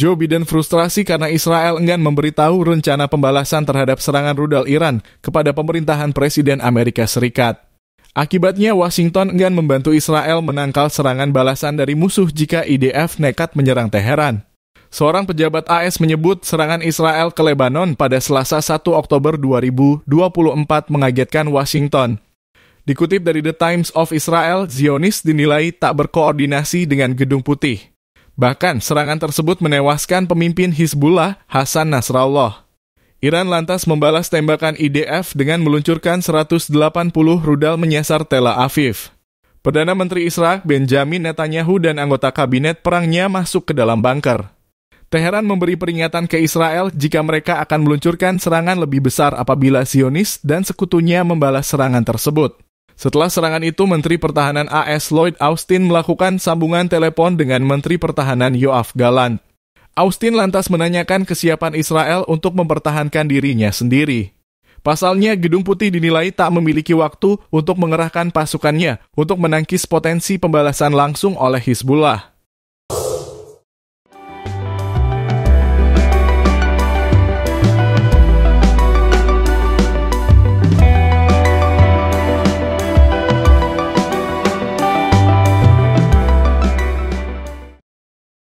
Joe Biden frustrasi karena Israel enggan memberitahu rencana pembalasan terhadap serangan rudal Iran kepada pemerintahan Presiden Amerika Serikat. Akibatnya, Washington enggan membantu Israel menangkal serangan balasan dari musuh jika IDF nekat menyerang Teheran. Seorang pejabat AS menyebut serangan Israel ke Lebanon pada Selasa 1 Oktober 2024 mengagetkan Washington. Dikutip dari The Times of Israel, Zionis dinilai tak berkoordinasi dengan Gedung Putih. Bahkan serangan tersebut menewaskan pemimpin Hizbullah Hasan Nasrallah. Iran lantas membalas tembakan IDF dengan meluncurkan 180 rudal menyasar Tel Aviv. Perdana Menteri Israel Benjamin Netanyahu dan anggota kabinet perangnya masuk ke dalam bunker. Teheran memberi peringatan ke Israel jika mereka akan meluncurkan serangan lebih besar apabila Zionis dan sekutunya membalas serangan tersebut. Setelah serangan itu, Menteri Pertahanan AS Lloyd Austin melakukan sambungan telepon dengan Menteri Pertahanan Yoav Galant. Austin lantas menanyakan kesiapan Israel untuk mempertahankan dirinya sendiri. Pasalnya, Gedung Putih dinilai tak memiliki waktu untuk mengerahkan pasukannya untuk menangkis potensi pembalasan langsung oleh Hizbullah.